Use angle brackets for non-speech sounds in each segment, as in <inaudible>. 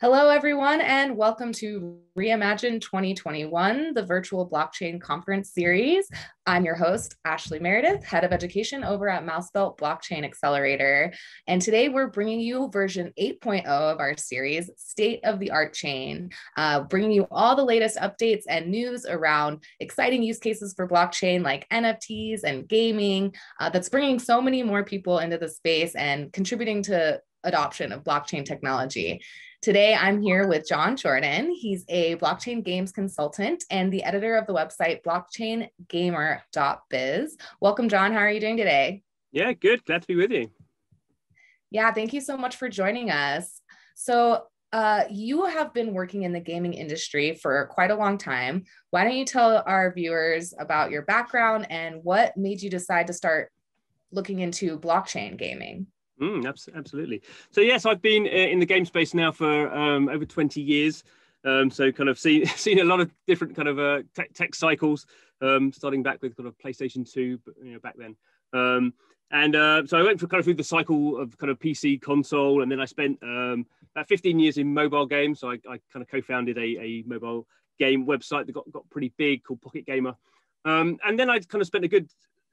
Hello, everyone, and welcome to Reimagine 2021, the virtual blockchain conference series. I'm your host, Ashlie Meredith, head of education over at Mousebelt Blockchain Accelerator. And today we're bringing you version 8.0 of our series, State of the Art Chain, uh, bringing you all the latest updates and news around exciting use cases for blockchain like NFTs and gaming uh, that's bringing so many more people into the space and contributing to adoption of blockchain technology. Today, I'm here with Jon Jordan. He's a blockchain games consultant and the editor of the website blockchaingamer.biz. Welcome, Jon. How are you doing today? Yeah, good. Glad to be with you. Yeah, thank you so much for joining us. So, uh, you have been working in the gaming industry for quite a long time. Why don't you tell our viewers about your background and what made you decide to start looking into blockchain gaming? Mm, absolutely. So yes, I've been uh, in the game space now for um, over 20 years. Um, so kind of <laughs> seen seen a lot of different kind of uh, tech, tech cycles, um, starting back with kind of PlayStation 2, you know, back then. Um, and uh, so I went for kind of through the cycle of kind of PC console, and then I spent um, about 15 years in mobile games. So I, I kind of co-founded a, a, mobile game website that got, got pretty big called Pocket Gamer. Um, and then I kind of spent a good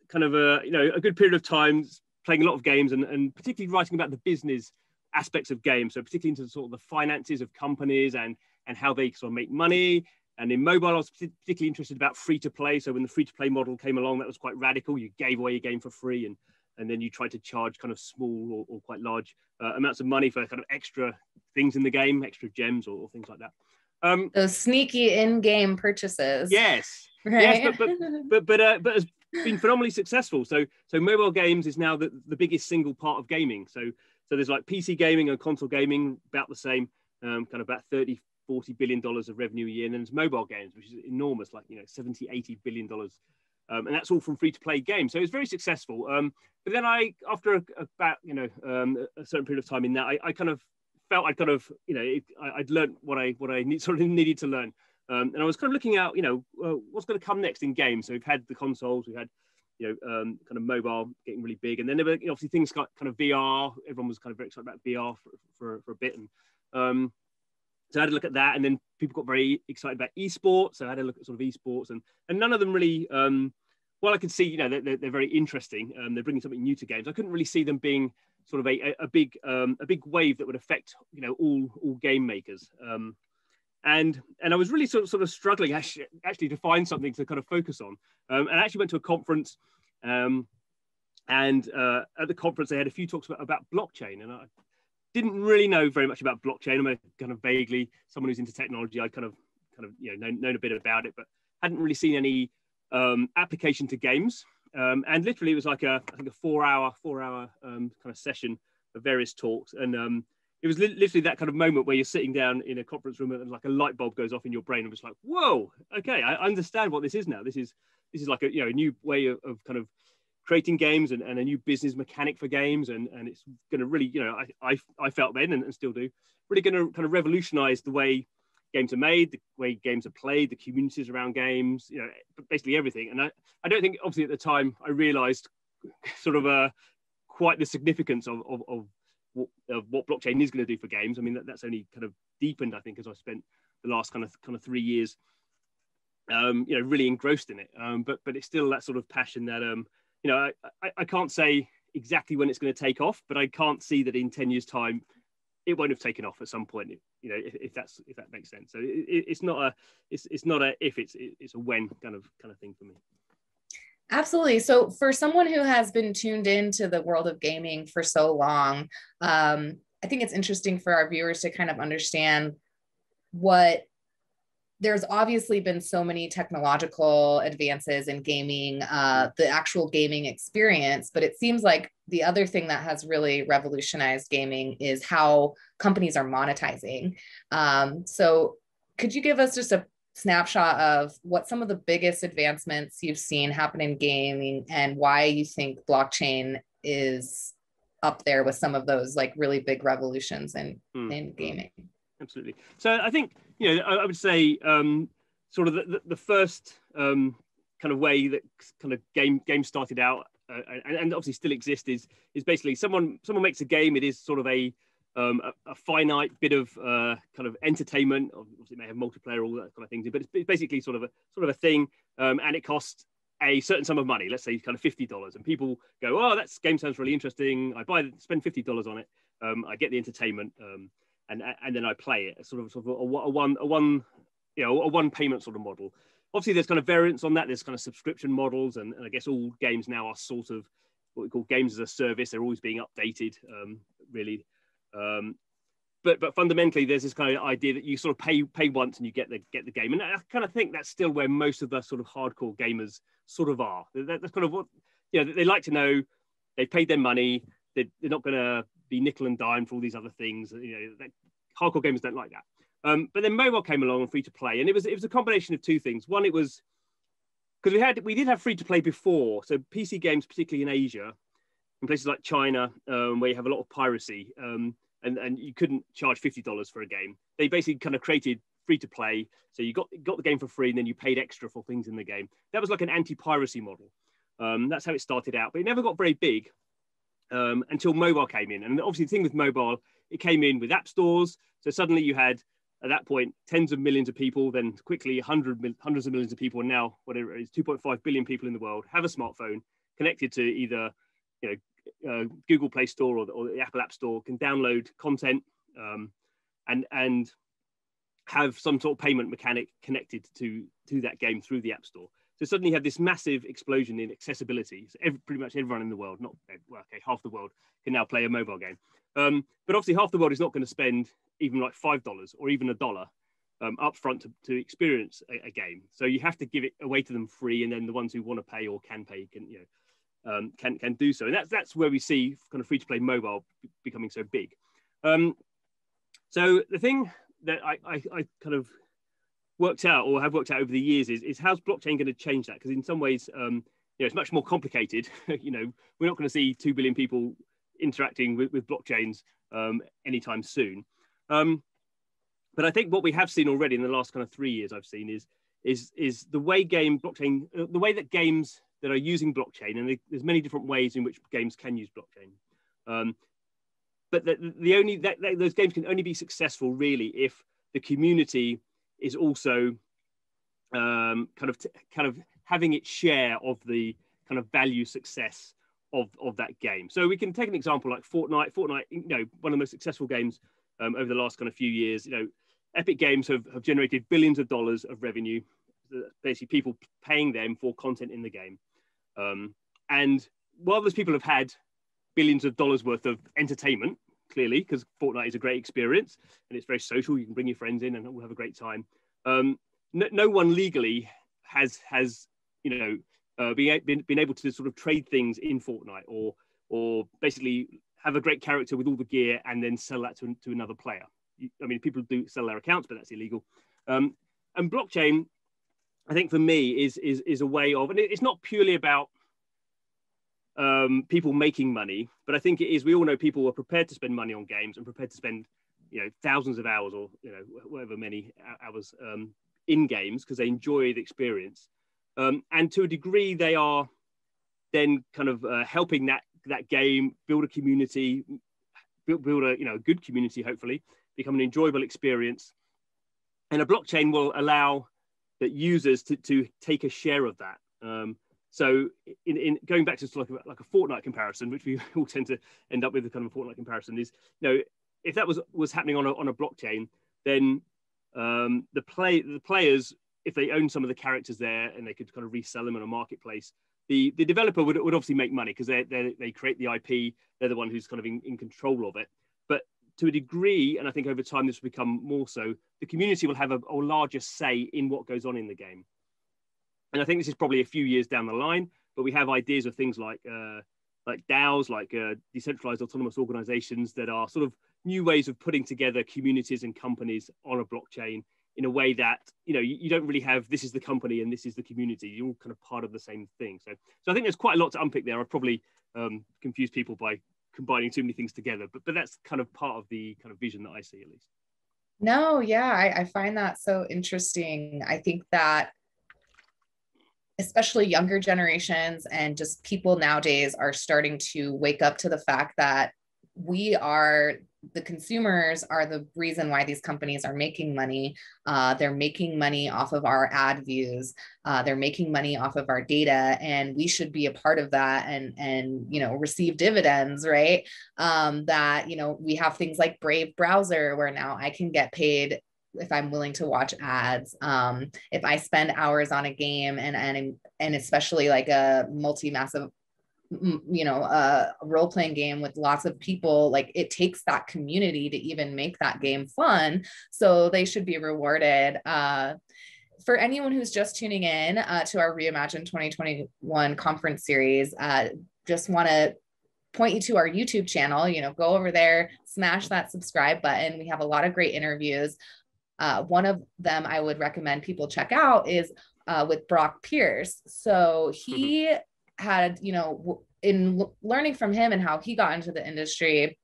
kind of a you know a good period of time playing a lot of games and, and particularly writing about the business aspects of games. So particularly into sort of the finances of companies and and how they sort of make money. And in mobile, I was particularly interested about free to play. So when the free to play model came along, that was quite radical. You gave away your game for free, and and then you tried to charge kind of small or, or quite large uh, amounts of money for kind of extra things in the game, extra gems or, or things like that. Um, Those sneaky in-game purchases. Yes. <laughs> Right. Yes, but but but but, uh, but as been phenomenally successful. So so mobile games is now the, the biggest single part of gaming. So so there's like PC gaming and console gaming about the same, um, kind of about 30, 40 billion dollars of revenue a year. And then there's mobile games, which is enormous, like you know 70, 80 billion dollars. Um, and that's all from free to play games. So it's very successful. Um, but then I, after a, about you know um, a certain period of time in that, I, I kind of felt I kind of you know it, I, would learned what I what I need, sort of needed to learn. Um, and I was kind of looking out, you know, uh, what's going to come next in games. So we've had the consoles, we've had, you know, um, kind of mobile getting really big, and then there were you know, obviously things got kind of VR. Everyone was kind of very excited about VR for, for, for a bit, and um, so I had a look at that, and then people got very excited about esports. So I had a look at sort of esports, and and none of them really. Um, well, I can see, you know, they're, they're very interesting. Um, they're bringing something new to games. I couldn't really see them being sort of a, a, big um, a big wave that would affect, you know, all all game makers. Um, and and I was really sort of, sort of struggling actually, actually to find something to kind of focus on. Um, and I actually went to a conference, um, and uh, at the conference they had a few talks about, about blockchain, and I didn't really know very much about blockchain. I'm a kind of vaguely someone who's into technology. I kind of kind of you know known, known a bit about it, but hadn't really seen any um, application to games. Um, and literally, it was like a I think a four hour four hour um, kind of session of various talks, and um, it was li- literally that kind of moment where you're sitting down in a conference room and like a light bulb goes off in your brain and it's like, whoa, okay, I understand what this is now. This is this is like a you know a new way of, of kind of creating games and, and a new business mechanic for games and, and it's going to really you know I, I, I felt then and, and still do really going to kind of revolutionize the way games are made the way games are played the communities around games you know basically everything and I, I don't think obviously at the time I realized <laughs> sort of uh, quite the significance of, of, of what, of what blockchain is going to do for games. I mean, that, that's only kind of deepened, I think, as I spent the last kind of kind of three years, um, you know, really engrossed in it. Um, but but it's still that sort of passion that, um, you know, I, I, I can't say exactly when it's going to take off, but I can't see that in ten years' time it won't have taken off at some point. You know, if, if that's if that makes sense. So it, it's not a it's it's not a if it's it's a when kind of kind of thing for me. Absolutely. So, for someone who has been tuned into the world of gaming for so long, um, I think it's interesting for our viewers to kind of understand what there's obviously been so many technological advances in gaming, uh, the actual gaming experience, but it seems like the other thing that has really revolutionized gaming is how companies are monetizing. Um, so, could you give us just a snapshot of what some of the biggest advancements you've seen happen in gaming and why you think blockchain is up there with some of those like really big revolutions in mm. in gaming absolutely so i think you know i, I would say um, sort of the, the, first um, kind of way that kind of game game started out uh, and, and, obviously still exists is is basically someone someone makes a game it is sort of a um, a, a, finite bit of uh, kind of entertainment. Obviously, it may have multiplayer, all that kind of things, but it's basically sort of a sort of a thing, um, and it costs a certain sum of money. Let's say kind of fifty dollars, and people go, "Oh, that game sounds really interesting. I buy, spend fifty dollars on it. Um, I get the entertainment, um, and and then I play it. Sort of sort of a, a one a one you know a one payment sort of model. Obviously, there's kind of variants on that. There's kind of subscription models, and, and I guess all games now are sort of what we call games as a service. They're always being updated, um, really. Um, but but fundamentally, there's this kind of idea that you sort of pay pay once and you get the get the game, and I kind of think that's still where most of the sort of hardcore gamers sort of are. That's kind of what you know. They like to know they've paid their money. They're, they're not going to be nickel and dime for all these other things. You know, hardcore gamers don't like that. Um, but then mobile came along and free to play, and it was it was a combination of two things. One, it was because we had we did have free to play before, so PC games, particularly in Asia, in places like China, um, where you have a lot of piracy, um, and and you couldn't charge fifty dollars for a game. They basically kind of created free to play, so you got got the game for free, and then you paid extra for things in the game. That was like an anti-piracy model. Um, that's how it started out, but it never got very big um, until mobile came in. And obviously, the thing with mobile, it came in with app stores, so suddenly you had at that point tens of millions of people, then quickly hundred, hundreds of millions of people, and now whatever it is, 2.5 billion people in the world have a smartphone connected to either you know uh, Google Play Store or the, or the, Apple App Store, can download content um, and and have some sort of payment mechanic connected to to that game through the App Store. So suddenly you have this massive explosion in accessibility. So every, pretty much everyone in the world, not well, okay, half the world can now play a mobile game. Um, but obviously, half the world is not going to spend even like five dollars or even a dollar um, upfront to, to experience a, a, game. So you have to give it away to them free, and then the ones who want to pay or can pay can you know um, can can do so. And that's that's where we see kind of free to play mobile becoming so big. Um, so the thing that I, I, I kind of worked out or have worked out over the years is, is how's blockchain going to change that? Because in some ways, um, you know, it's much more complicated. <laughs> you know, we're not going to see two billion people interacting with, with blockchains um, anytime soon. Um, but I think what we have seen already in the last kind of three years, I've seen is is is the way game blockchain, uh, the way that games that are using blockchain, and there's many different ways in which games can use blockchain. Um, but the, the only that, that, those games can only be successful really if the community is also um, kind of kind of having its share of the kind of value success of, of that game. So we can take an example like Fortnite. Fortnite, you know, one of the most successful games um, over the last kind of few years. You know, Epic Games have, have generated billions of dollars of revenue, basically people paying them for content in the game. Um, and while those people have had billions of dollars worth of entertainment, clearly, because Fortnite is a great experience and it's very social, you can bring your friends in and we'll have a great time. Um, no, no one legally has has you know uh, been, been, been able to sort of trade things in Fortnite or or basically have a great character with all the gear and then sell that to, to another player. I mean, people do sell their accounts, but that's illegal. Um, and blockchain, I think for me is is is a way of, and it's not purely about um, people making money, but I think it is. We all know people are prepared to spend money on games and prepared to spend, you know, thousands of hours or you know whatever many hours um, in games because they enjoy the experience, um, and to a degree they are then kind of uh, helping that that game build a community, build, build a you know a good community hopefully, become an enjoyable experience, and a blockchain will allow that users to, to take a share of that. Um, so in, in going back to like a, like a Fortnite comparison, which we <laughs> all tend to end up with a kind of a Fortnite comparison, is you know if that was was happening on a, on a blockchain, then um, the play the players if they own some of the characters there and they could kind of resell them in a marketplace, the the developer would, would obviously make money because they they create the IP, they're the one who's kind of in, in control of it. But to a degree, and I think over time this will become more so, the community will have a, a larger say in what goes on in the game. And I think this is probably a few years down the line, but we have ideas of things like uh, like DAOs, like uh, decentralized autonomous organizations that are sort of new ways of putting together communities and companies on a blockchain in a way that you know you, you, don't really have this is the company and this is the community. You're all kind of part of the same thing. So so i think there's quite a lot to unpick there. I probably um, confuse people by combining too many things together but but that's kind of part of the kind of vision that i see at least. No yeah I, I find that so interesting. I think that especially younger generations and just people nowadays are starting to wake up to the fact that we are the consumers are the reason why these companies are making money. Uh, they're making money off of our ad views. Uh, they're making money off of our data, and we should be a part of that and and you know receive dividends, right? Um, that you know we have things like Brave browser where now I can get paid if I'm willing to watch ads, um, if I spend hours on a game and and and especially like a multi-massive you know a role playing game with lots of people like it takes that community to even make that game fun. So they should be rewarded. Uh, for anyone who's just tuning in uh, to our reimagine 2021 conference series uh, just want to point you to our youtube channel. You know go over there smash that subscribe button. We have a lot of great interviews uh, one of them I would recommend people check out is uh, with Brock Pierce. So he mm-hmm. had, you know, in l- learning from him and how he got into the industry,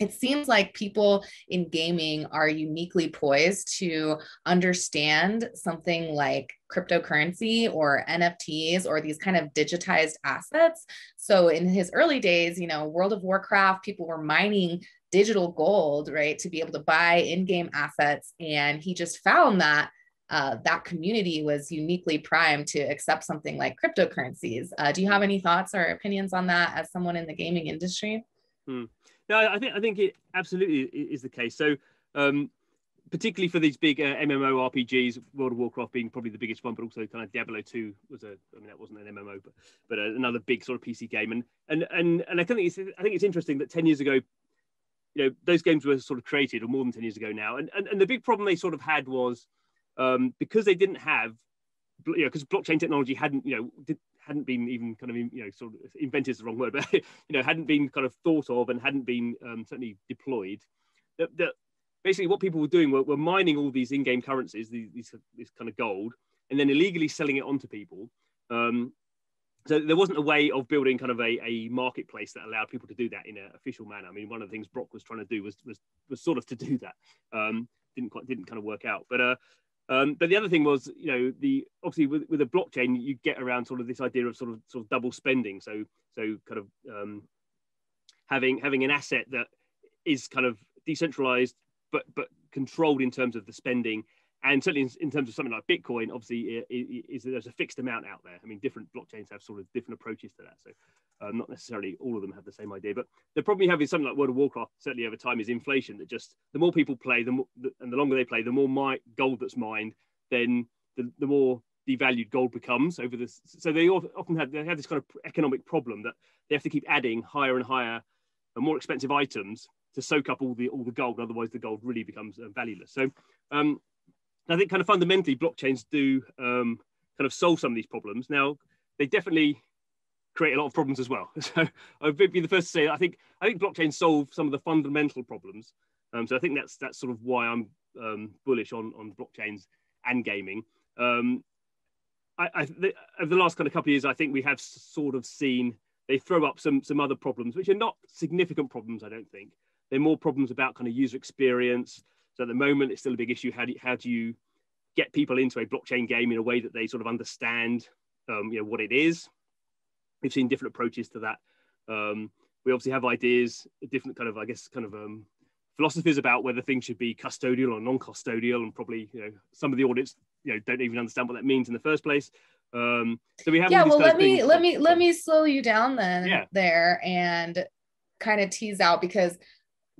it seems like people in gaming are uniquely poised to understand something like cryptocurrency or NFTs or these kind of digitized assets. So in his early days, you know, World of Warcraft, people were mining digital gold, right, to be able to buy in-game assets. And he just found that uh, that community was uniquely primed to accept something like cryptocurrencies. Uh, do you have any thoughts or opinions on that as someone in the gaming industry? Hmm. No, I think I think it absolutely is the case. So, um, particularly for these big uh, MMO RPGs, World of Warcraft being probably the biggest one, but also kind of Diablo 2 was a, I mean, that wasn't an MMO, but but uh, another big sort of PC game. And and and and I think it's I think it's interesting that 10 years ago you know those games were sort of created or more than 10 years ago now. And and, and the big problem they sort of had was um, because they didn't have you know because blockchain technology hadn't you know did, hadn't been even kind of you know sort of invented is the wrong word <laughs> but you know hadn't been kind of thought of and hadn't been um, certainly deployed that, that basically what people were doing were, were mining all these in-game currencies these, these, this kind of gold and then illegally selling it on to people um, so there wasn't a way of building kind of a, a marketplace that allowed people to do that in an official manner. I mean, one of the things Brock was trying to do was was, was sort of to do that. Um, didn't quite didn't kind of work out. But uh, um, but the other thing was, you know, the obviously with, with a blockchain, you get around sort of this idea of sort of sort of double spending. So so kind of um, having having an asset that is kind of decentralized but but controlled in terms of the spending and certainly in, terms of something like Bitcoin, obviously, is, there's a fixed amount out there. I mean, different blockchains have sort of different approaches to that. So, um, not necessarily all of them have the same idea. But the problem you have with something like World of Warcraft, certainly over time, is inflation. That just the more people play, the more and the longer they play, the more my, gold that's mined, then the, the more devalued gold becomes over this. So they often have they have this kind of economic problem that they have to keep adding higher and higher and more expensive items to soak up all the all the gold. Otherwise, the gold really becomes uh, valueless. So. Um, I think kind of fundamentally blockchains do um, kind of solve some of these problems. Now they definitely create a lot of problems as well. <laughs> So I'd be the first to say I think I think blockchains solve some of the fundamental problems. Um, so I think that's that's sort of why I'm um, bullish on on blockchains and gaming. Um, I, I the, over the last kind of couple of years, I think we have sort of seen they throw up some some other problems, which are not significant problems. I don't think they're more problems about kind of user experience, so at the moment, it's still a big issue. How do you, how do you get people into a blockchain game in a way that they sort of understand, um, you know, what it is? We've seen different approaches to that. Um, we obviously have ideas, different kind of, I guess, kind of um, philosophies about whether things should be custodial or non-custodial, and probably, you know, some of the audits, you know, don't even understand what that means in the first place. Um, so we have. Yeah. Well, let me let me let me slow you down then yeah. there and kind of tease out because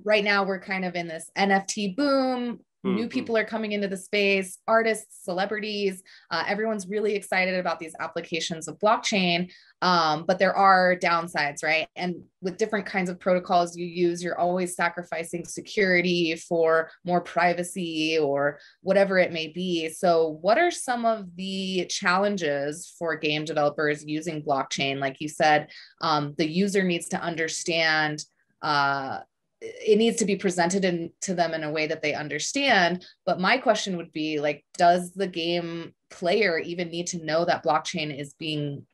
right now we're kind of in this NFT boom. Mm-hmm. New people are coming into the space, artists, celebrities. Uh, everyone's really excited about these applications of blockchain, um, but there are downsides, right? And with different kinds of protocols you use, you're always sacrificing security for more privacy or whatever it may be. So, what are some of the challenges for game developers using blockchain? Like you said, um, the user needs to understand. Uh, it needs to be presented in, to them in a way that they understand. But my question would be like does the game player even need to know that blockchain is being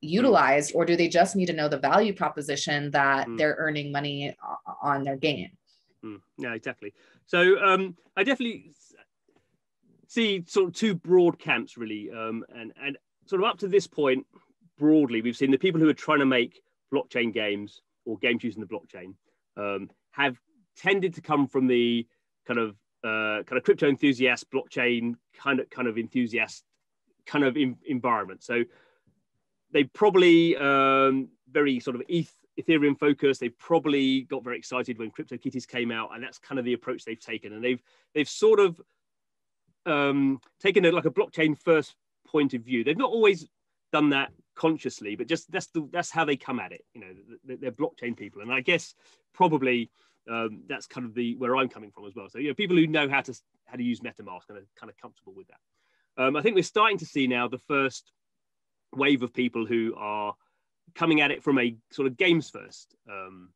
utilized or do they just need to know the value proposition that mm. they're earning money on their game mm. yeah exactly. So um, i definitely see sort of two broad camps really. Um, and and sort of up to this point broadly we've seen the people who are trying to make blockchain games or games using the blockchain. Um, have tended to come from the kind of uh, kind of crypto enthusiast, blockchain kind of kind of enthusiast kind of in, environment. So they probably um, very sort of ETH, Ethereum focused. They probably got very excited when CryptoKitties came out, and that's kind of the approach they've taken. And they've they've sort of um, taken like a blockchain first point of view. They've not always done that consciously, but just that's the that's how they come at it. You know, they're blockchain people, and I guess probably um, that's kind of the where I'm coming from as well. So you know, people who know how to how to use MetaMask and are kind of comfortable with that. Um, I think we're starting to see now the first wave of people who are coming at it from a sort of games first um,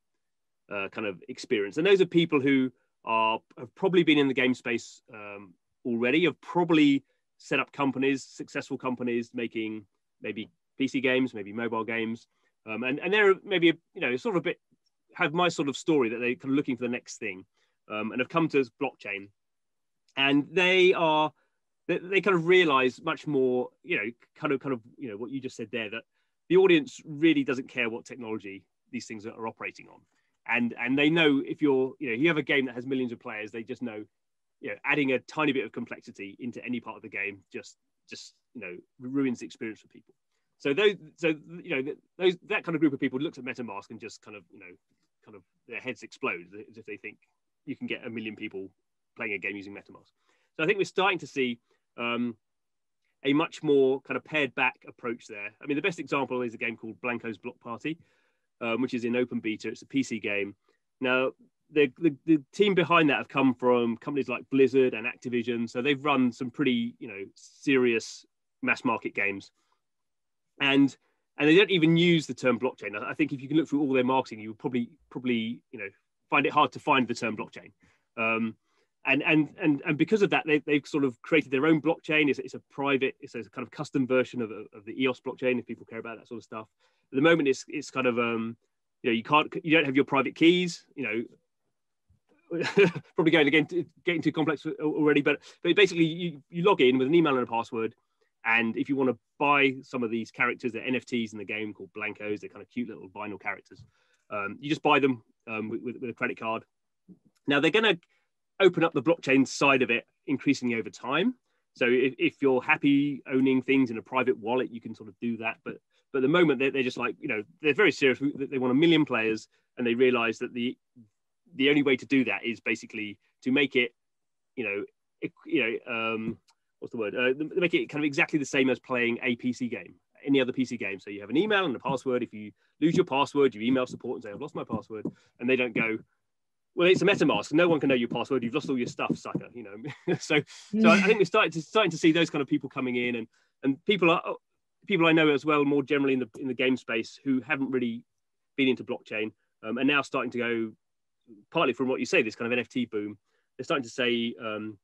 uh, kind of experience, and those are people who are have probably been in the game space um, already, have probably set up companies, successful companies making maybe PC games, maybe mobile games, um, and and they're maybe you know sort of a bit have my sort of story that they're kind of looking for the next thing um, and have come to blockchain. And they are they, they, kind of realize much more you know kind of kind of you know what you just said there that the audience really doesn't care what technology these things are operating on. And and they know if you're you know you have a game that has millions of players they just know you know adding a tiny bit of complexity into any part of the game just just you know ruins the experience for people so those so you know those that kind of group of people looks at metamask and just kind of you know kind of their heads explode as if they think you can get a million people playing a game using MetaMask. So I think we're starting to see um, a much more kind of pared back approach there. I mean, the best example is a game called Blankos Block Party, um, which is in open beta. It's a PC game. Now, the, the, the, team behind that have come from companies like Blizzard and Activision. So they've run some pretty, you know, serious mass market games. And and they don't even use the term blockchain. I think if you can look through all their marketing, you will probably probably you know find it hard to find the term blockchain. Um, and and and and because of that, they, they've sort of created their own blockchain. It's, it's a private, it's a kind of custom version of, of the EOS blockchain. If people care about that sort of stuff, at the moment, it's it's kind of um, you know you can't you don't have your private keys. You know, <laughs> probably going again getting too complex already, but but basically you, you log in with an email and a password, and if you want to buy some of these characters, they're NFTs in the game called Blankos. They're kind of cute little vinyl characters. Um, you just buy them um, with, with, a credit card. Now they're going to open up the blockchain side of it increasingly over time. So if, if, you're happy owning things in a private wallet, you can sort of do that. But but at the moment they're, they're just like you know they're very serious. They want a million players, and they realize that the the only way to do that is basically to make it you know you know um, what's the word? Uh, make it kind of exactly the same as playing a PC game, any other PC game. So you have an email and a password. If you lose your password, you email support and say, I've lost my password. And they don't go, well, it's a MetaMask. No one can know your password. You've lost all your stuff, sucker. You know. <laughs> so, so I think we're starting to starting to see those kind of people coming in, and and people are people I know as well, more generally in the in the game space, who haven't really been into blockchain, um, and now starting to go, partly from what you say, this kind of NFT boom. They're starting to say, um,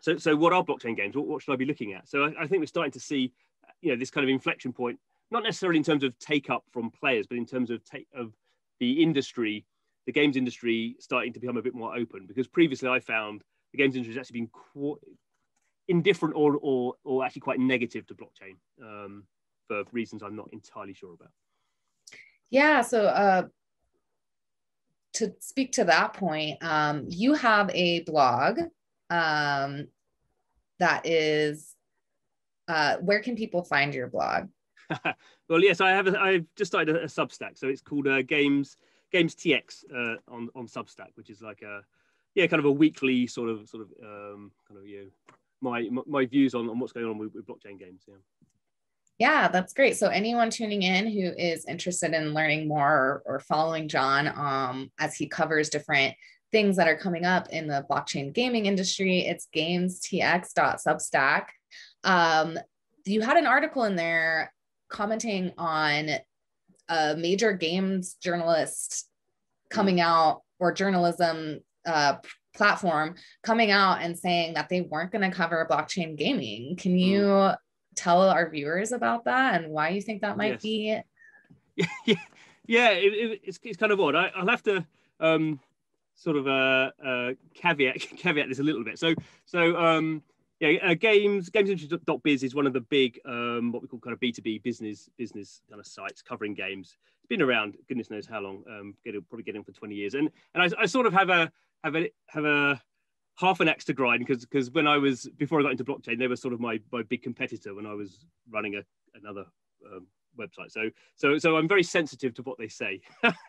so, so what are blockchain games? What, what should I be looking at? So I, I, think we're starting to see, you know, this kind of inflection point, not necessarily in terms of take up from players, but in terms of take of the industry, the games industry starting to become a bit more open. Because previously I found the games industry has actually been quite indifferent or, or, or actually quite negative to blockchain um, for reasons I'm not entirely sure about. Yeah. So uh, to speak to that point, um, you have a blog um, that is uh, where can people find your blog? <laughs> Well yes i have a, i've just started a, a substack. So it's called uh, games games tx uh, on on substack which is like a yeah kind of a weekly sort of sort of um, kind of you know, my my views on, on what's going on with, with blockchain games yeah. Yeah, that's great. So anyone tuning in who is interested in learning more or, or following Jon um, as he covers different things that are coming up in the blockchain gaming industry. It's gamestx.substack. Um, you had an article in there commenting on a major games journalist coming out or journalism uh, platform coming out and saying that they weren't going to cover blockchain gaming. Can hmm. you mm. tell our viewers about that and why you think that might yes. be? Yeah, <laughs> yeah, it, it, it's, it's kind of odd. I, will have to um, sort of a, uh, caveat <laughs> caveat this a little bit. So so um, yeah, uh, games gamesindustry.biz is one of the big um, what we call kind of B2B business business kind of sites covering games. It's been around goodness knows how long. Um, get, probably getting for 20 years. And and I, I sort of have a have a have a half an axe to grind because because when I was before I got into blockchain, they were sort of my my big competitor when I was running a, another um, website. So so so I'm very sensitive to what they say.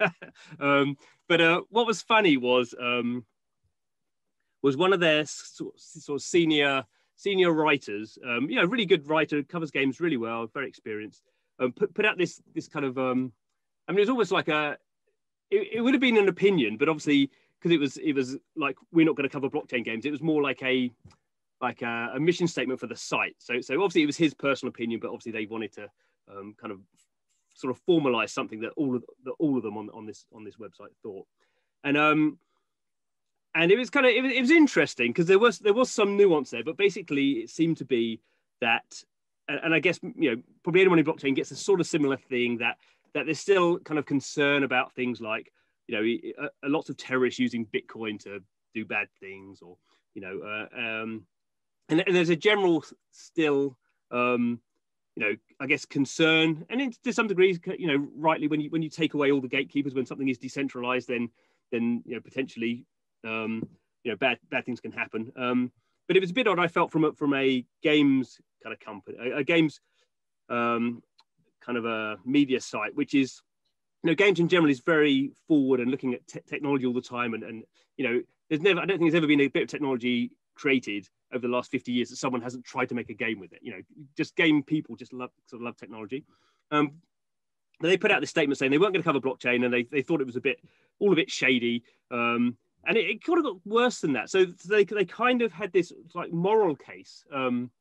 <laughs> um, but uh, what was funny was um, was one of their sort, of senior senior writers, um, you know, really good writer, covers games really well, very experienced. Um, put put out this this kind of, um, I mean, it was almost like a, it, it would have been an opinion, but obviously because it was it was like we're not going to cover blockchain games. It was more like a like a, a, mission statement for the site. So so obviously it was his personal opinion, but obviously they wanted to um, kind of sort of formalize something that all of all of them on, on this on this website thought. And um and it was kind of it was, it was interesting because there was there was some nuance there, but basically it seemed to be that, and, and I guess you know probably anyone in blockchain gets a sort of similar thing that that there's still kind of concern about things like you know lots of terrorists using Bitcoin to do bad things, or you know, uh, um, and, and there's a general still. Um, you know, I guess concern, and to some degree, you know, rightly when you when you take away all the gatekeepers, when something is decentralized, then then you know potentially um, you know, bad bad things can happen. Um, but it was a bit odd. I felt from a, from a games kind of company, a, a games um, kind of a media site, which is you know, games in general is very forward and looking at te- technology all the time. And, and, you know, there's never, I don't think there's ever been a bit of technology created over the last 50 years that someone hasn't tried to make a game with it. You know, just game people just love, sort of love technology. Um, they put out this statement saying they weren't going to cover blockchain and they, they thought it was a bit, all a bit shady. Um, and it, it kind of got worse than that. So they they kind of had this like moral case. Um,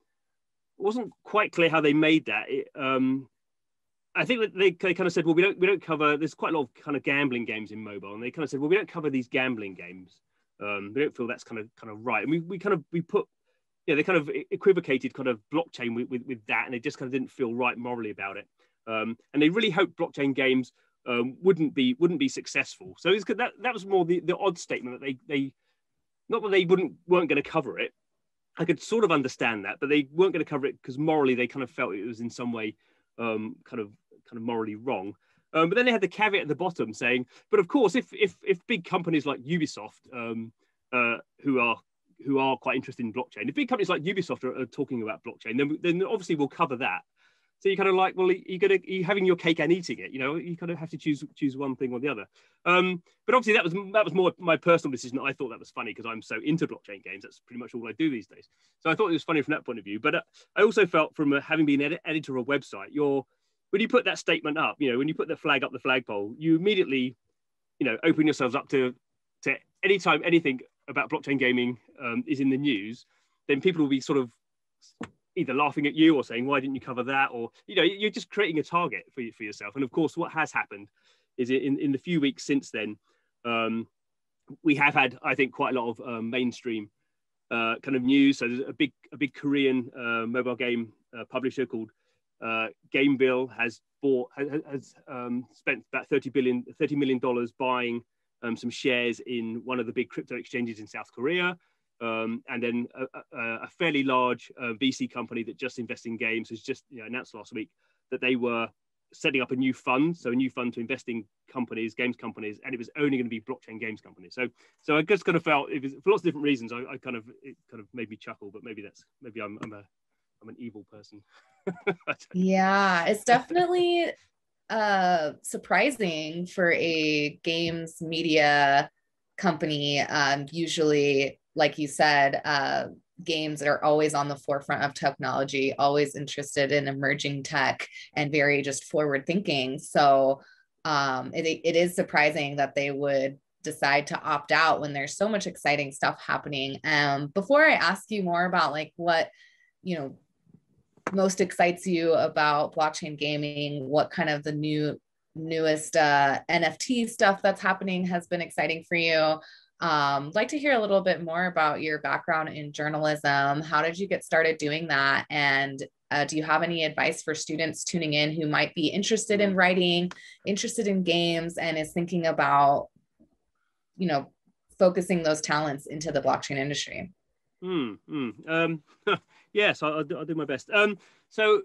it wasn't quite clear how they made that. It, um, I think that they, they kind of said, well, we don't we don't cover. There's quite a lot of kind of gambling games in mobile, and they kind of said, well, we don't cover these gambling games. Um, we don't feel that's kind of kind of right. And we, we kind of we put yeah they kind of equivocated kind of blockchain with, with, with that, and they just kind of didn't feel right morally about it. Um, and they really hoped blockchain games um, wouldn't be wouldn't be successful. So that that was more the, the odd statement that they they not that they wouldn't weren't going to cover it. I could sort of understand that, but they weren't going to cover it because morally they kind of felt it was in some way um, kind of kind of morally wrong. Um, but then they had the caveat at the bottom saying, but of course, if if if big companies like Ubisoft, um, uh, who are who are quite interested in blockchain, if big companies like Ubisoft are, are talking about blockchain, then then obviously we'll cover that. So you kind of like, well, you got to you having your cake and eating it. You know, you kind of have to choose choose one thing or the other. Um, but obviously, that was that was more my personal decision. I thought that was funny because I'm so into blockchain games. That's pretty much all I do these days. So I thought it was funny from that point of view. But uh, I also felt from uh, having been ed- editor of a website, you're when you put that statement up, you know, when you put the flag up the flagpole, you immediately, you know, open yourselves up to to anytime anything about blockchain gaming um, is in the news, then people will be sort of either laughing at you or saying why didn't you cover that? Or you know you're just creating a target for, for yourself. And of course what has happened is in, in the few weeks since then um, we have had i think quite a lot of um, mainstream uh, kind of news. So there's a big a big korean uh, mobile game uh, publisher called uh, Gamevil has bought has, has um, spent about 30 billion 30 million dollars buying um, some shares in one of the big crypto exchanges in south korea um, and then a, a, a fairly large uh, VC company that just invests in games has just you know, announced last week that they were setting up a new fund, so a new fund to invest in companies, games companies, and it was only going to be blockchain games companies. So, so I just kind of felt it was for lots of different reasons. I, I kind of it kind of made me chuckle, but maybe that's maybe I'm I'm a I'm an evil person. yeah, it's <laughs> definitely uh surprising for a games media company. Um, usually like you said, uh, games are always on the forefront of technology, always interested in emerging tech and very just forward thinking. So um, it, it is surprising that they would decide to opt out when there's so much exciting stuff happening. Um, before I ask you more about like what, you know, most excites you about blockchain gaming, what kind of the new newest uh, NFT stuff that's happening has been exciting for you. Um, like to hear a little bit more about your background in journalism. How did you get started doing that? And uh, do you have any advice for students tuning in who might be interested in writing, interested in games, and is thinking about, you know, focusing those talents into the blockchain industry? Mm, mm. Um, <laughs> yes, I'll, I'll, do, my best. Um, so,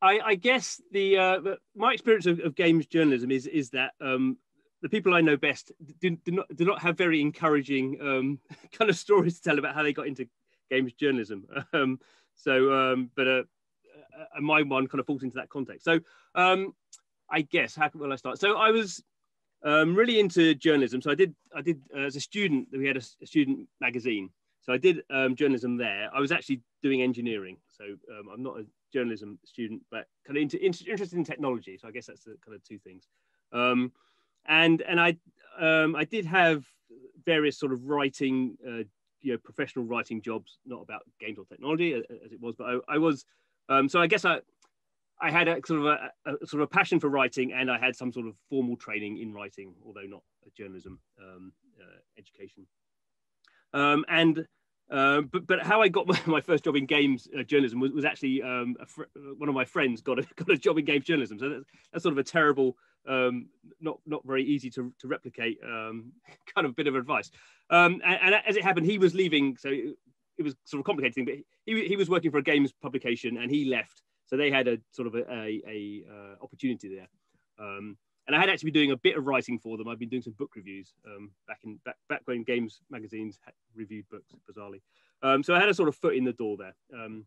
I, I, guess the uh, my experience of, of, games journalism is is that um, the people I know best do, do, not do not have very encouraging um, <laughs> kind of stories to tell about how they got into games journalism. <laughs> Um, so, um, but uh, uh, my one kind of falls into that context. So, um, I guess how will I start? So, I was um, really into journalism. So, I did I did uh, as a student. We had a, a student magazine. So, I did um, journalism there. I was actually doing engineering. So, um, I'm not a journalism student, but kind of into, interested in technology. So, I guess that's the kind of two things. Um, and and I um, I did have various sort of writing uh, you know professional writing jobs, not about games or technology as, it was, but I, I was um, so I guess I I had a sort of a, a, sort of a passion for writing, and I had some sort of formal training in writing, although not a journalism um, uh, education. Um, and uh, but but how I got <laughs> my, my first job in games uh, journalism was, was actually um, one of my friends got a <laughs> got a job in games journalism. So that's, that's sort of a terrible, um, not not very easy to, to replicate um, <laughs> kind of bit of advice. Um, and, and, as it happened, he was leaving, so it, it, was sort of complicated thing. But he he was working for a games publication, and he left, so they had a sort of a, a, a uh, opportunity there. And I had actually been doing a bit of writing for them. I've been doing some book reviews um, back in back, back when games magazines reviewed books, bizarrely. Um, so I had a sort of foot in the door there. Um,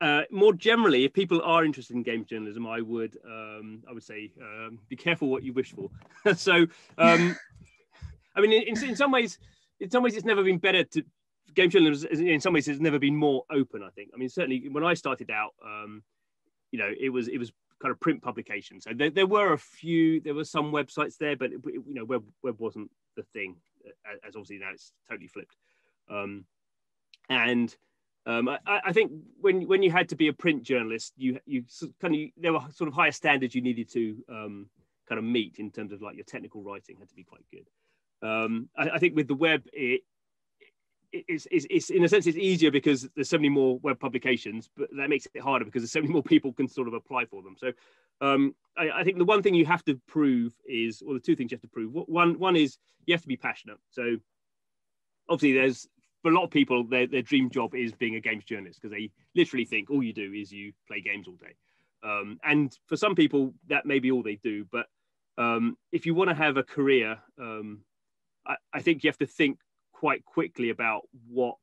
uh, more generally, if people are interested in games journalism, I would um, I would say um, be careful what you wish for. <laughs> so um, I mean, in, in, some ways, in some ways, it's never been better to game journalism. In some ways, it's never been more open. I think. I mean, certainly when I started out, you know, it was it was kind of print publications. So there, there were a few, there were some websites there, but it, you know, web, web wasn't the thing, as obviously now it's totally flipped. Um, and um, I, I, think when when you had to be a print journalist, you you kind of there were sort of higher standards you needed to um, kind of meet in terms of like your technical writing had to be quite good. Um, I, I, think with the web, it, it's, it's, it's, in a sense it's easier because there's so many more web publications but that makes it harder because there's so many more people can sort of apply for them. So um, I, I, think the one thing you have to prove is or the two things you have to prove. One one is you have to be passionate. So obviously there's for a lot of people their, their dream job is being a games journalist because they literally think all you do is you play games all day. Um, and for some people that may be all they do but um, if you want to have a career um, I, I think you have to think quite quickly about what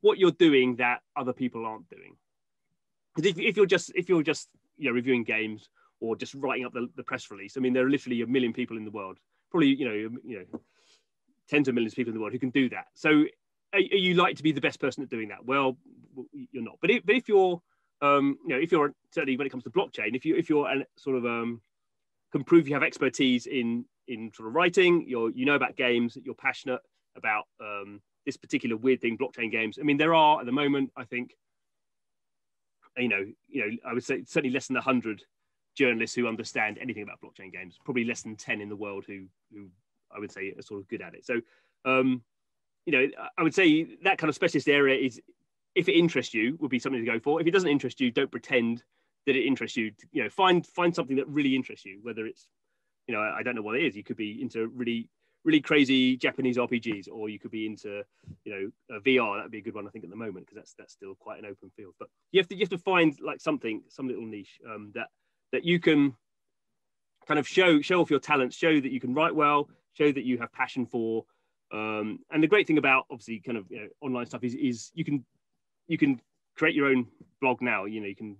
what you're doing that other people aren't doing. Because if, if you're just if you're just you know reviewing games or just writing up the, the press release, I mean there are literally a million people in the world, probably you know you know tens of millions of people in the world who can do that. So are, are you like to be the best person at doing that? Well, you're not. But if, but if you're um, you know if you're certainly when it comes to blockchain, if you if you're an, sort of um, can prove you have expertise in in sort of writing, you're you know about games, you're passionate, about um, this particular weird thing, blockchain games. I mean, there are at the moment, I think, you know, you know, I would say certainly less than hundred journalists who understand anything about blockchain games. Probably less than ten in the world who who I would say are sort of good at it. So, um, you know, I would say that kind of specialist area is, if it interests you, would be something to go for. If it doesn't interest you, don't pretend that it interests you. You know, find find something that really interests you. Whether it's, you know, I don't know what it is. You could be into really really crazy Japanese RPGs, or you could be into, you know, VR. That'd be a good one, I think, at the moment, because that's that's still quite an open field. But you have to you have to find like something, some little niche um, that that you can kind of show show off your talents, show that you can write well, show that you have passion for. Um, and the great thing about obviously kind of you know, online stuff is is you can you can create your own blog now. You know, you can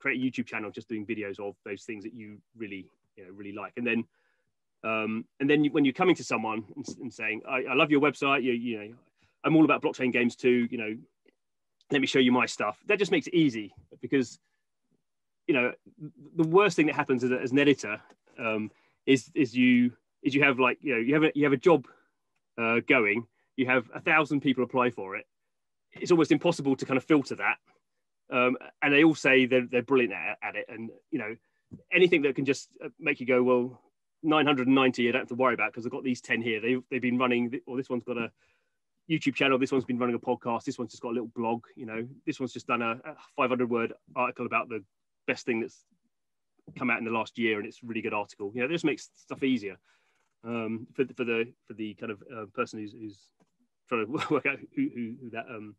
create a YouTube channel just doing videos of those things that you really you know really like, and then um, and then when you're coming to someone and, and saying, I, I, love your website, you, you know, I'm all about blockchain games too, you know, let me show you my stuff. That just makes it easy because, you know, the worst thing that happens as, a, as an editor um, is, is you, is you have like, you know, you have a, you have a job uh, going, you have a thousand people apply for it. It's almost impossible to kind of filter that. Um, and they all say they're, they're brilliant at, at it. And, you know, anything that can just uh, make you go, well, 990 you don't have to worry about because I've got these 10 here. They, they've been running, or this one's got a YouTube channel. This one's been running a podcast. This one's just got a little blog. You know, this one's just done a, a 500 word article about the best thing that's come out in the last year, and it's a really good article. You know, this makes stuff easier um, for, for the for the kind of uh, person who's, who's trying to <laughs> work out who, who, who that um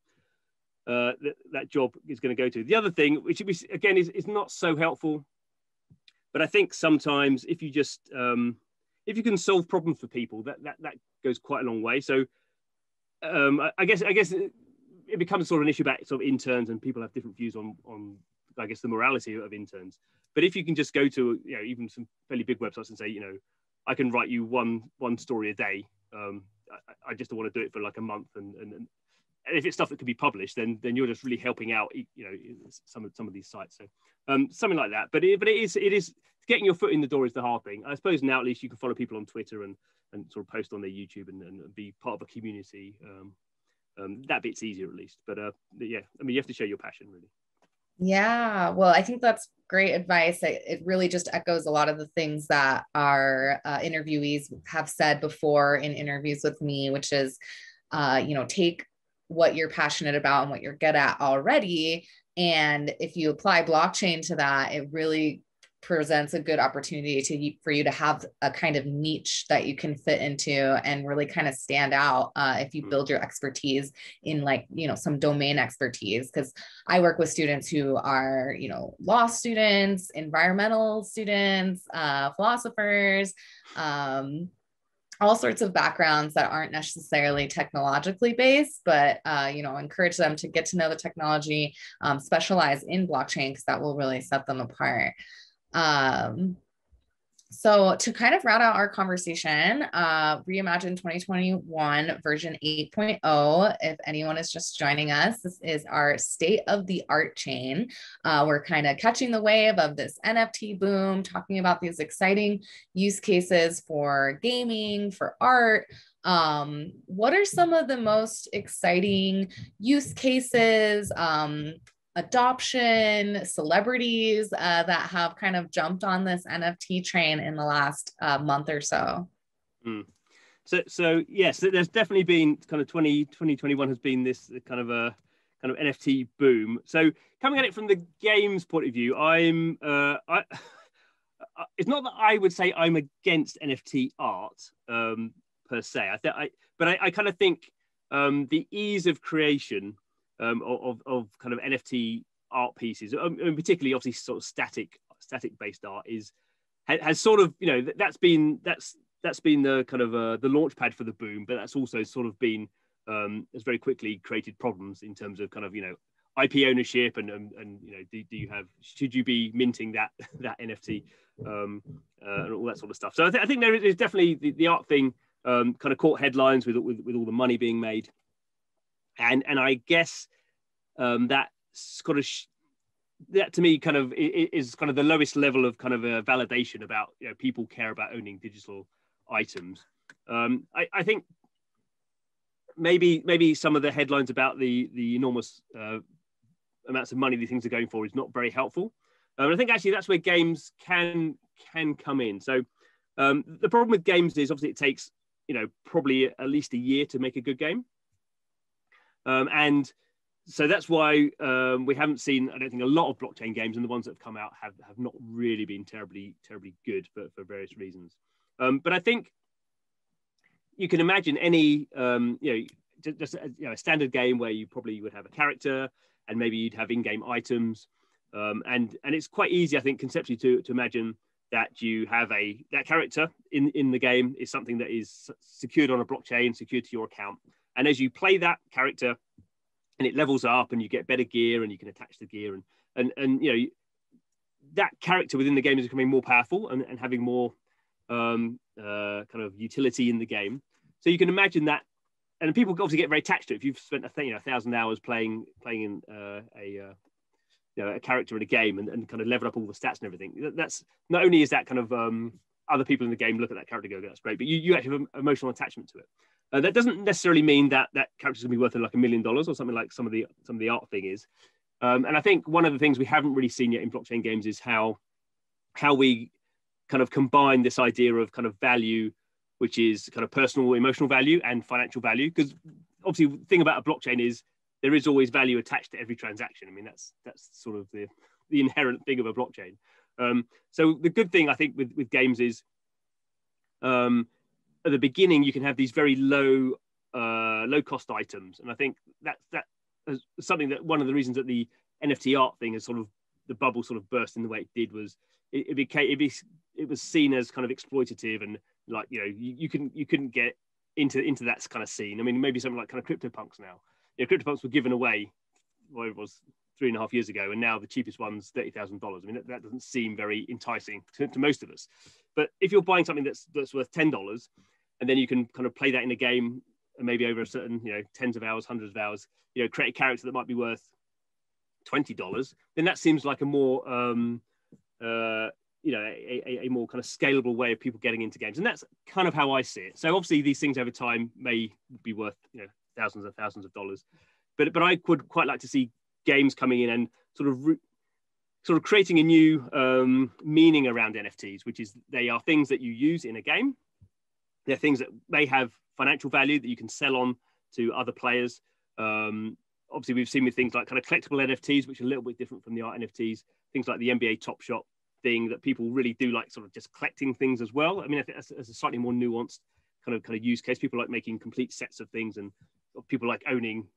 uh, that, that job is going to go to. The other thing, which again is, is not so helpful, but I think sometimes if you just um, if you can solve problems for people, that that that goes quite a long way. So um, I, I guess I guess it, it becomes sort of an issue about sort of interns and people have different views on on I guess the morality of interns. But if you can just go to you know even some fairly big websites and say you know I can write you one one story a day. Um, I, I, just want to do it for like a month and, and, and if it's stuff that could be published, then then you're just really helping out, you know, some of some of these sites. So um, something like that. But it, but it is it is getting your foot in the door is the hard thing. I suppose now at least you can follow people on Twitter and and sort of post on their YouTube and, and be part of a community. Um, um, that bit's easier at least. But uh, yeah, I mean you have to show your passion really. Yeah, well, I think that's great advice. It, it really just echoes a lot of the things that our uh, interviewees have said before in interviews with me, which is, uh, you know, take what you're passionate about and what you're good at already. And if you apply blockchain to that, it really presents a good opportunity to for you to have a kind of niche that you can fit into and really kind of stand out uh, if you hmm. build your expertise in like you know some domain expertise because i work with students who are you know law students environmental students uh, philosophers um, all sorts of backgrounds that aren't necessarily technologically based, but uh, you know, encourage them to get to know the technology, um, specialize in blockchain because that will really set them apart. Um, so to kind of round out our conversation, uh, Reimagine 2021 version 8.0, if anyone is just joining us, this is our state of the art chain. Uh, we're kind of catching the wave of this NFT boom, talking about these exciting use cases for gaming, for art, um, what are some of the most exciting use cases? Um, adoption celebrities uh, that have kind of jumped on this nft train in the last uh, month or so. Mm. so so yes there's definitely been kind of 20 2021 has been this kind of a kind of nft boom. So coming at it from the games point of view i'm uh, i <laughs> it's not that i would say i'm against nft art um, per se. I think i but i, I kind of think um, the ease of creation um, of, of kind of NFT art pieces, um, and particularly obviously sort of static static based art is has sort of you know that's been that's that's been the kind of uh, the launch pad for the boom, but that's also sort of been um, has very quickly created problems in terms of kind of you know IP ownership and and, and you know do, do you have should you be minting that <laughs> that NFT um, uh, and all that sort of stuff. So I, th- I think there is definitely the, the art thing um, kind of caught headlines with, with with all the money being made and and I guess um, that of that to me kind of is kind of the lowest level of kind of a validation about you know people care about owning digital items. Um, I, I, think maybe maybe some of the headlines about the the enormous uh, amounts of money these things are going for is not very helpful. Um, I think actually that's where games can can come in. So um, the problem with games is obviously it takes you know probably at least a year to make a good game. Um, and so that's why um, we haven't seen, I don't think, a lot of blockchain games, and the ones that have come out have, have not really been terribly, terribly good for, for various reasons. Um, but I think you can imagine any, um, you know, just, a, you know, a standard game where you probably would have a character and maybe you'd have in-game items. Um, and, and it's quite easy, I think, conceptually to, to imagine that you have a that character in, in the game is something that is secured on a blockchain, secured to your account. And as you play that character, and it levels up, and you get better gear, and you can attach the gear, and and and you know that character within the game is becoming more powerful and, and having more um, uh, kind of utility in the game. So you can imagine that, and people obviously get very attached to it. If you've spent a, you know, a thousand hours playing playing in uh, a uh, you know, a character in a game and, and kind of level up all the stats and everything. That's not only is that kind of um, other people in the game look at that character go, that's great, but you, you actually have an emotional attachment to it. Uh, that doesn't necessarily mean that that character's gonna be worth like a million dollars or something like some of the some of the art thing is. Um, and I think one of the things we haven't really seen yet in blockchain games is how how we kind of combine this idea of kind of value, which is kind of personal emotional value and financial value. Because obviously, the thing about a blockchain is there is always value attached to every transaction. I mean, that's that's sort of the the inherent thing of a blockchain. Um, so the good thing I think with with games is um, at the beginning you can have these very low uh, low cost items. And I think that that is something that one of the reasons that the NFT art thing has sort of the bubble sort of burst in the way it did was it, it became it, be, it was seen as kind of exploitative and like you know you, you couldn't you couldn't get into into that kind of scene. I mean, maybe something like kind of CryptoPunks now. You know, CryptoPunks were given away, well, it was three and a half years ago, and now the cheapest one's thirty thousand dollars. I mean, that, that, doesn't seem very enticing to, to, most of us. But if you're buying something that's that's worth ten dollars, and then you can kind of play that in a game, and maybe over a certain you know tens of hours, hundreds of hours, you know, create a character that might be worth twenty dollars, then that seems like a more um, uh, you know a, a, a, more kind of scalable way of people getting into games and that's kind of how i see it so obviously these things over time may be worth you know thousands and thousands of dollars but but i would quite like to see games coming in and sort of re- sort of creating a new um, meaning around nfts which is they are things that you use in a game they're things that may have financial value that you can sell on to other players um, obviously we've seen with things like kind of collectible nfts which are a little bit different from the art nfts things like the nba top shot thing that people really do like sort of just collecting things as well. I mean, I think that's, that's a slightly more nuanced kind of kind of use case. People like making complete sets of things, and people like owning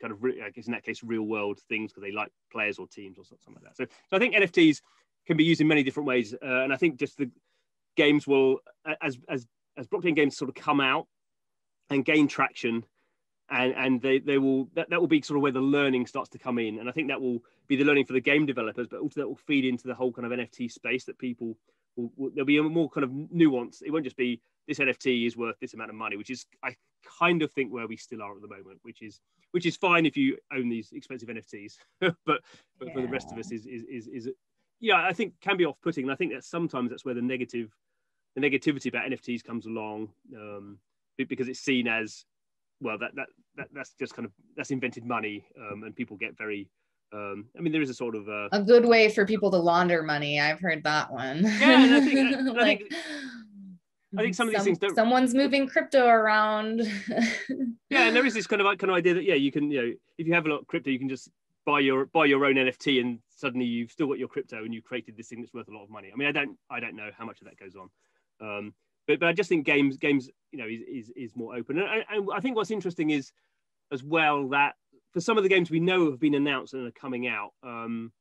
kind of re- I guess in that case real world things because they like players or teams or something like that. So, so I think NFTs can be used in many different ways, uh, and I think just the games will as as as blockchain games sort of come out and gain traction and and they they will that, that will be sort of where the learning starts to come in and i think that will be the learning for the game developers but also that will feed into the whole kind of nft space that people will, will there'll be a more kind of nuance it won't just be this nft is worth this amount of money which is i kind of think where we still are at the moment which is which is fine if you own these expensive nfts <laughs> but but yeah. for the rest of us is is is, is yeah i think can be off-putting and i think that sometimes that's where the negative the negativity about nfts comes along um, because it's seen as well that, that that that's just kind of that's invented money um, and people get very um, I mean, there is a sort of uh, a good way for people to launder money. I've heard that one. Yeah, and I think, <laughs> I, like, think, I think some of these things don't. Someone's moving crypto around. <laughs> yeah, and there is this kind of kind of idea that yeah, you can you know if you have a lot of crypto, you can just buy your buy your own NFT, and suddenly you've still got your crypto, and you created this thing that's worth a lot of money. I mean, I don't I don't know how much of that goes on. Um, but, but I just think games games you know is is, is more open, and, and I think what's interesting is as well that for some of the games we know have been announced and are coming out, um,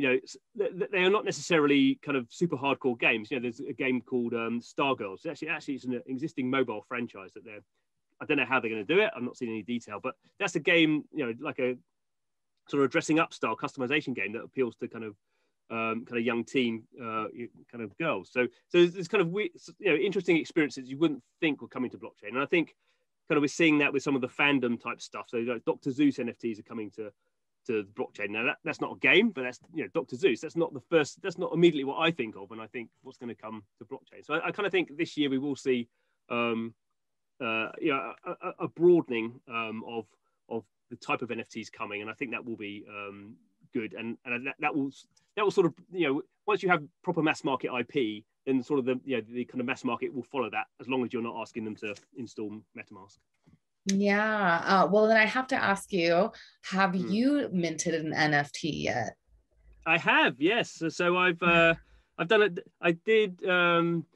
you know, they are not necessarily kind of super hardcore games. You know, there's a game called um, Stargirls. Actually, actually, it's an existing mobile franchise that they're. I don't know how they're going to do it. I'm not seeing any detail, but that's a game, you know, like a sort of dressing up style customization game that appeals to kind of um, kind of young teen uh, kind of girls. So so there's kind of weird, you know interesting experiences you wouldn't think were coming to blockchain, and I think kind of we're seeing that with some of the fandom type stuff. So like Dr. Seuss NFTs are coming to to blockchain. Now that, that's not a game, but that's you know Dr. Seuss. That's not the first. That's not immediately what I think of when I think what's going to come to blockchain. So I, I kind of think this year we will see um, uh, you know, a, a broadening um, of of the type of NFTs coming, and I think that will be um, good, and and that, that will that will sort of you know once you have proper mass market IP, then sort of the you know, the kind of mass market will follow that as long as you're not asking them to install MetaMask. Yeah. Uh, well, then I have to ask you: Have hmm. you minted an NFT yet? I have. Yes. So, so I've uh, I've done it. I did. Um,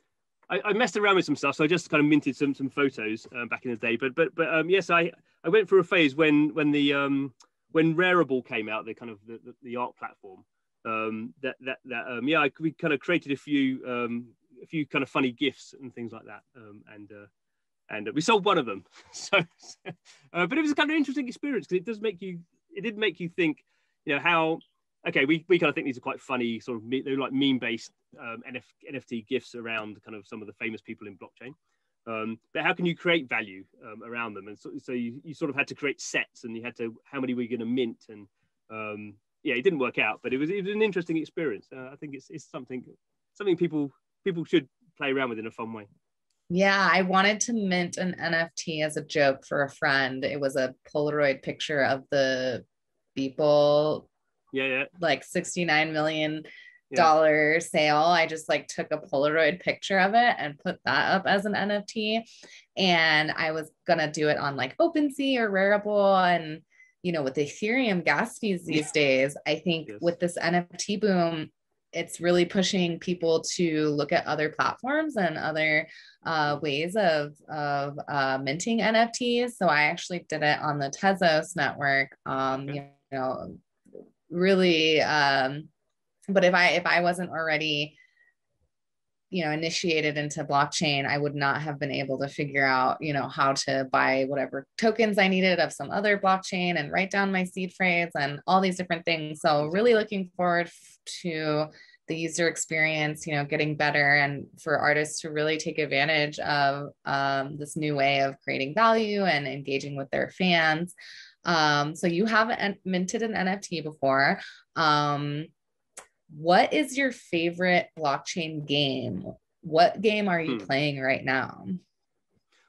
I, I, messed around with some stuff, so I just kind of minted some some photos uh, back in the day. But but but um, yes, I I went through a phase when when the um, when Rarible came out, the kind of the, the, the art platform, um, that that that um, yeah, I, we kind of created a few um, a few kind of funny gifs and things like that, um, and uh, and uh, we sold one of them. <laughs> so, uh, but it was a kind of interesting experience because it does make you it did make you think, you know, how okay, we, we kind of think these are quite funny, sort of they're like meme based um, NF, NFT gifs around kind of some of the famous people in blockchain. Um, but how can you create value um, around them? And so, so you, you sort of had to create sets, and you had to how many were you going to mint, and um, yeah, it didn't work out, but it was it was an interesting experience. Uh, I think it's it's something something people people should play around with in a fun way. Yeah, I wanted to mint an NFT as a joke for a friend. It was a Polaroid picture of the people. Yeah, yeah. Like 69 million dollar sale. I just like took a Polaroid picture of it and put that up as an NFT. And I was gonna do it on like OpenSea or Rarible. And you know, with the Ethereum gas fees these days, I think yes. with this NFT boom, it's really pushing people to look at other platforms and other uh, ways of, of uh, minting NFTs. So I actually did it on the Tezos network. Um, you know, really. Um, but if I if I wasn't already you know initiated into blockchain i would not have been able to figure out you know how to buy whatever tokens i needed of some other blockchain and write down my seed phrase and all these different things. So really looking forward to the user experience you know getting better and for artists to really take advantage of um, this new way of creating value and engaging with their fans. Um, so you haven't minted an nft before. Um, what is your favorite blockchain game? What game are you hmm. playing right now?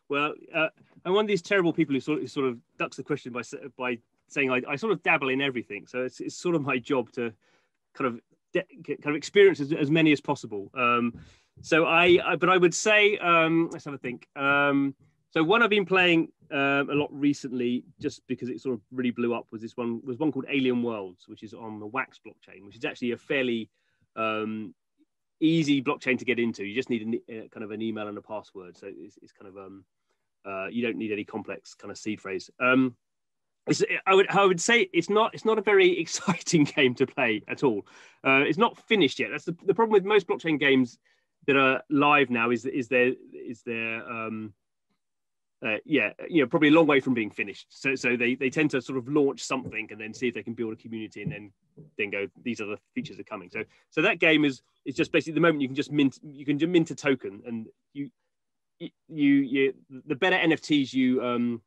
Well, uh, I'm one of these terrible people who sort of, who sort of ducks the question by by saying I, I, sort of dabble in everything. So it's, it's sort of my job to kind of de- kind of experience as, as many as possible. Um, so I, I, but I would say um, let's have a think. Um, so one I've been playing um, a lot recently, just because it sort of really blew up, was this one was one called Alien Worlds, which is on the Wax blockchain, which is actually a fairly um, easy blockchain to get into. You just need a, a, kind of an email and a password, so it's, it's kind of um, uh, you don't need any complex kind of seed phrase. Um, I would I would say it's not it's not a very <laughs> exciting game to play at all. Uh, it's not finished yet. That's the, the problem with most blockchain games that are live now is is there is there um, uh, yeah, you know, probably a long way from being finished. So, so they, they tend to sort of launch something and then see if they can build a community and then then go. These the features are coming. So, so that game is is just basically the moment you can just mint you can just mint a token and you you you the better NFTs you um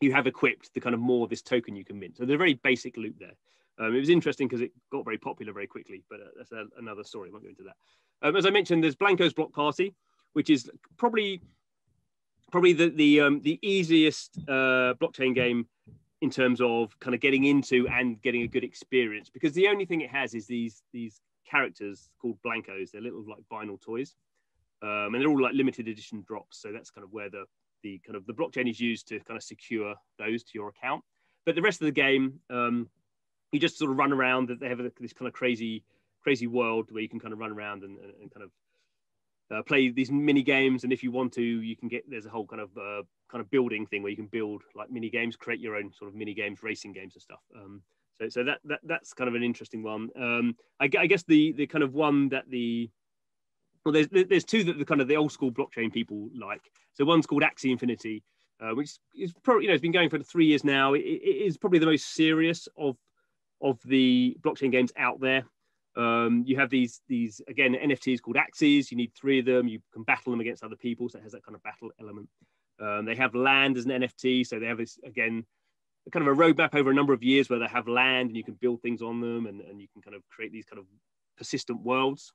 you have equipped, the kind of more this token you can mint. So they're a very basic loop there. Um, it was interesting because it got very popular very quickly, but uh, that's a, another story. I won't go into that. Um, as I mentioned, there's Blankos Block Party, which is probably probably the the um, the easiest uh, blockchain game in terms of kind of getting into and getting a good experience because the only thing it has is these these characters called Blankos. They're little like vinyl toys. Um, and they're all like limited edition drops. So that's kind of where the the kind of the blockchain is used to kind of secure those to your account. But the rest of the game um, you just sort of run around. They have this kind of crazy crazy world where you can kind of run around and, and kind of uh, play these mini games and if you want to you can get there's a whole kind of uh, kind of building thing where you can build like mini games create your own sort of mini games racing games and stuff. Um, so so that, that that's kind of an interesting one. Um, I, I, guess the the kind of one that the well there's there's two that the kind of the old school blockchain people like. So one's called Axie Infinity uh, which is probably you know it's been going for three years now. It, it is probably the most serious of of the blockchain games out there um, you have these these again NFTs called Axies. You need three of them. You can battle them against other people, so it has that kind of battle element. Um, they have land as an NFT, so they have this again kind of a roadmap over a number of years where they have land and you can build things on them and, and you can kind of create these kind of persistent worlds.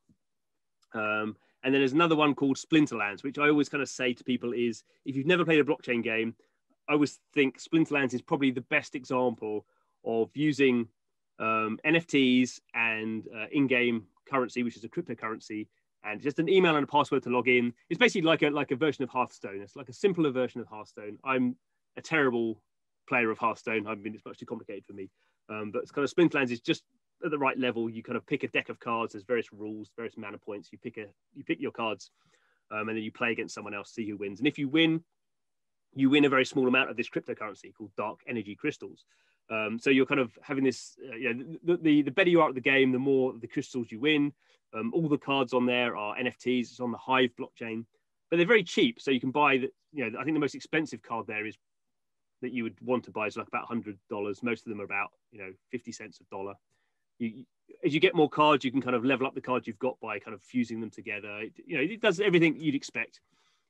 Um, and then there's another one called Splinterlands, which I always kind of say to people is if you've never played a blockchain game, I always think Splinterlands is probably the best example of using um, NFTs and uh, in-game currency, which is a cryptocurrency, and just an email and a password to log in. It's basically like a like a version of Hearthstone. It's like a simpler version of Hearthstone. I'm a terrible player of Hearthstone. I mean, it's much too complicated for me. Um, but it's kind of Splinterlands is just at the right level. You kind of pick a deck of cards. There's various rules, various mana points. You pick a you pick your cards, um, and then you play against someone else, see who wins. And if you win, you win a very small amount of this cryptocurrency called dark energy crystals. Um, so you're kind of having this, uh, you know, the, the, the, better you are at the game, the more the crystals you win. Um, all the cards on there are NFTs. It's on the Hive blockchain, but they're very cheap. So you can buy that. You know, I think the most expensive card there is that you would want to buy is like about hundred dollars. Most of them are about you know fifty cents a dollar. You, as you get more cards, you can kind of level up the cards you've got by kind of fusing them together. It, you know, it does everything you'd expect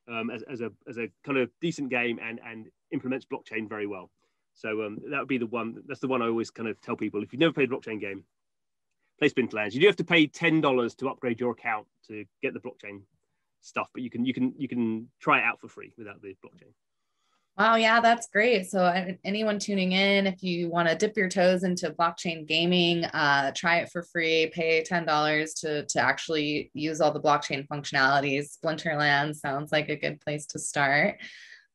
um, as, as a as a kind of decent game and and implements blockchain very well. So um, that would be the one. That's the one I always kind of tell people. If you've never played a blockchain game, play Splinterlands. You do have to pay ten dollars to upgrade your account to get the blockchain stuff, but you can you can you can try it out for free without the blockchain. Wow, yeah, that's great. So anyone tuning in, if you want to dip your toes into blockchain gaming, uh, try it for free. Pay ten dollars to to actually use all the blockchain functionalities. Splinterland sounds like a good place to start.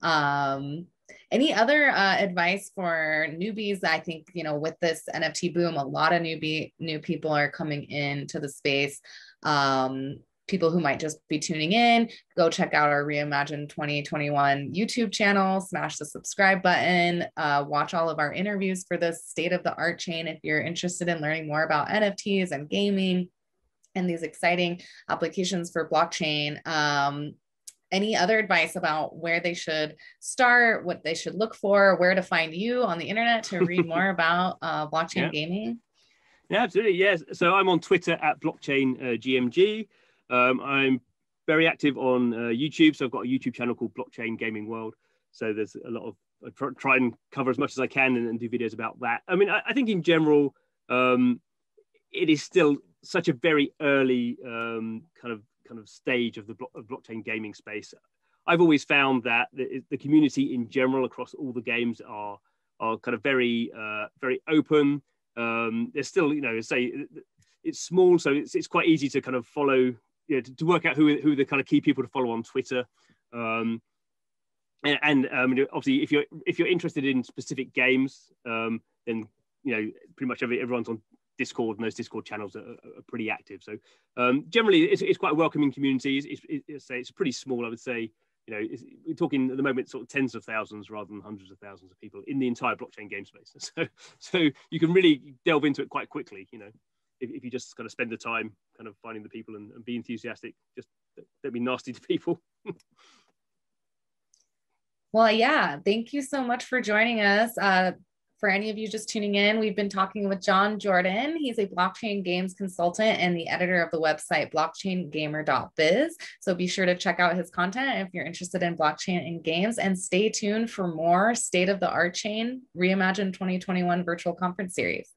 Um, any other uh, advice for newbies? I think you know with this NFT boom, a lot of newbie new people are coming into the space. Um, people who might just be tuning in, go check out our Reimagine 2021 YouTube channel, smash the subscribe button, uh, watch all of our interviews for the state of the art chain if you're interested in learning more about NFTs and gaming and these exciting applications for blockchain. Um, any other advice about where they should start, what they should look for, where to find you on the internet to read <laughs> more about uh, blockchain yeah. gaming? Yeah, absolutely. Yes. So I'm on Twitter at blockchain uh, GMG. Um, I'm very active on uh, YouTube. So I've got a YouTube channel called Blockchain Gaming World. So there's a lot of I try, and cover as much as I can and, and do videos about that. I mean, I, I think in general, um, it is still such a very early um, kind of kind of stage of the blo- of blockchain gaming space. I've always found that the, the, community in general across all the games are are kind of very uh, very open. Um, there's still, you know, say it's small, so it's, it's quite easy to kind of follow, you know, to, to work out who who the kind of key people to follow on Twitter. Um, and, and um, obviously, if you're if you're interested in specific games, um, then you know pretty much every, everyone's on Discord, and those Discord channels are, are pretty active. So um, generally, it's, it's, quite a welcoming community. It's, it's, it's, pretty small, I would say. You know, we're talking at the moment sort of tens of thousands rather than hundreds of thousands of people in the entire blockchain game space. <laughs> So, so you can really delve into it quite quickly. You know, if, if you just kind of spend the time kind of finding the people and, and be enthusiastic, just don't be nasty to people. <laughs> well, yeah, thank you so much for joining us. Uh, for any of you just tuning in, we've been talking with Jon Jordan. He's a blockchain games consultant and the editor of the website blockchaingamer.biz. So be sure to check out his content if you're interested in blockchain and games and stay tuned for more state of the art chain reimagine 2021 virtual conference series.